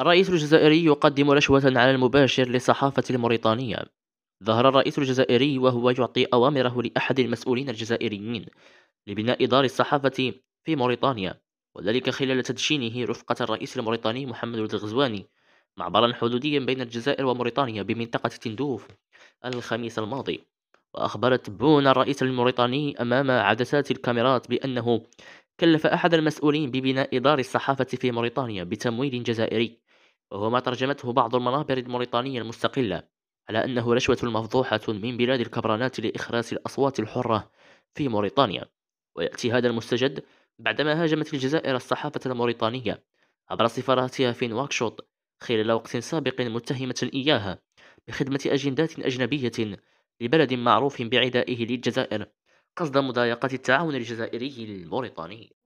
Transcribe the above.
الرئيس الجزائري يقدم رشوة على المباشر للصحافة الموريتانية. ظهر الرئيس الجزائري وهو يعطي أوامره لأحد المسؤولين الجزائريين لبناء دار الصحافة في موريتانيا وذلك خلال تدشينه رفقة الرئيس الموريتاني محمد الغزواني معبرا حدوديا بين الجزائر وموريتانيا بمنطقة تندوف الخميس الماضي. وأخبرت بون الرئيس الموريتاني أمام عدسات الكاميرات بأنه كلف أحد المسؤولين ببناء دار الصحافة في موريتانيا بتمويل جزائري. وهو ما ترجمته بعض المنابر الموريتانية المستقلة على أنه رشوة مفضوحة من بلاد الكبرانات لإخراس الأصوات الحرة في موريتانيا. ويأتي هذا المستجد بعدما هاجمت الجزائر الصحافة الموريتانية عبر سفاراتها في نواكشوط خلال وقت سابق متهمة إياها بخدمة أجندات أجنبية لبلد معروف بعدائه للجزائر قصد مضايقة التعاون الجزائري الموريتاني.